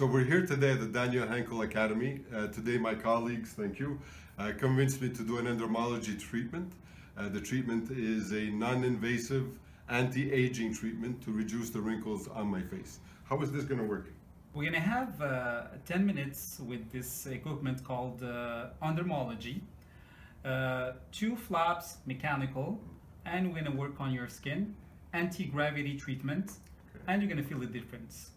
So we're here today at the Daniele Henkel Academy. Uh, today my colleagues, thank you, uh, convinced me to do an Endermologie treatment. Uh, the treatment is a non-invasive anti-aging treatment to reduce the wrinkles on my face. How is this going to work? We're gonna have uh, 10 minutes with this equipment called uh, Endermologie. Uh, two flaps mechanical, and we're gonna work on your skin, anti-gravity treatment, and you're gonna feel the difference.